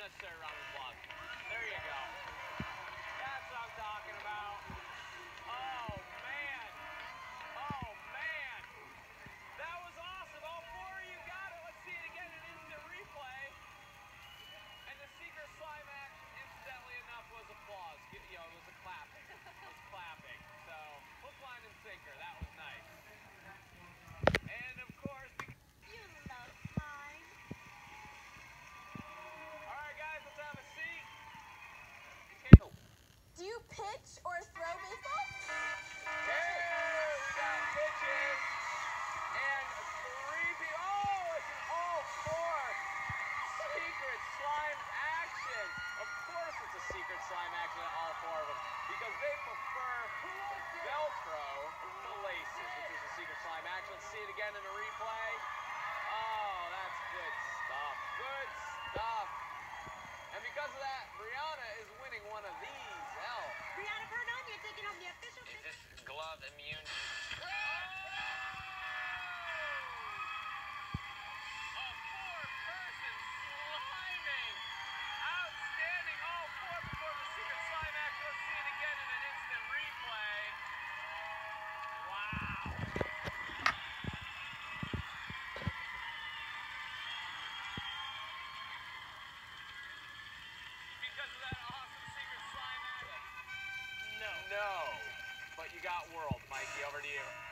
There you go. That's what I'm talking about. immune You got world, Mikey. Over to you.